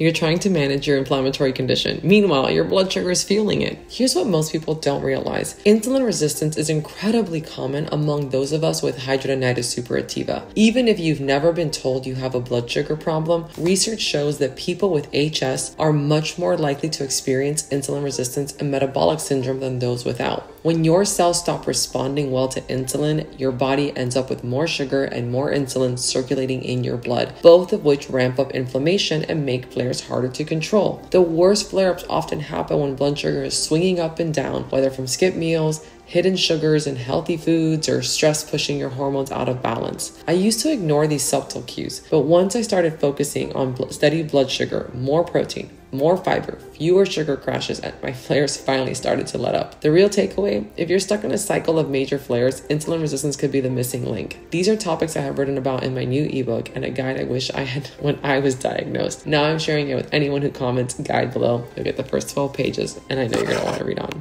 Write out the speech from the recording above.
You're trying to manage your inflammatory condition. Meanwhile, your blood sugar is feeling it. Here's what most people don't realize insulin resistance is incredibly common among those of us with hidradenitis suppurativa. Even if you've never been told you have a blood sugar problem, research shows that people with HS are much more likely to experience insulin resistance and metabolic syndrome than those without. When your cells stop responding well to insulin, your body ends up with more sugar and more insulin circulating in your blood, both of which ramp up inflammation and make flares harder to control. The worst flare ups often happen when blood sugar is swinging up and down, whether from skip meals, hidden sugars in healthy foods, or stress pushing your hormones out of balance. I used to ignore these subtle cues, but once I started focusing on steady blood sugar, more protein, more fiber, fewer sugar crashes, and my flares finally started to let up. The real takeaway if you're stuck in a cycle of major flares, insulin resistance could be the missing link. These are topics I have written about in my new ebook and a guide I wish I had when I was diagnosed. Now I'm sharing it with anyone who comments guide below. You'll get the first 12 pages, and I know you're want to read on.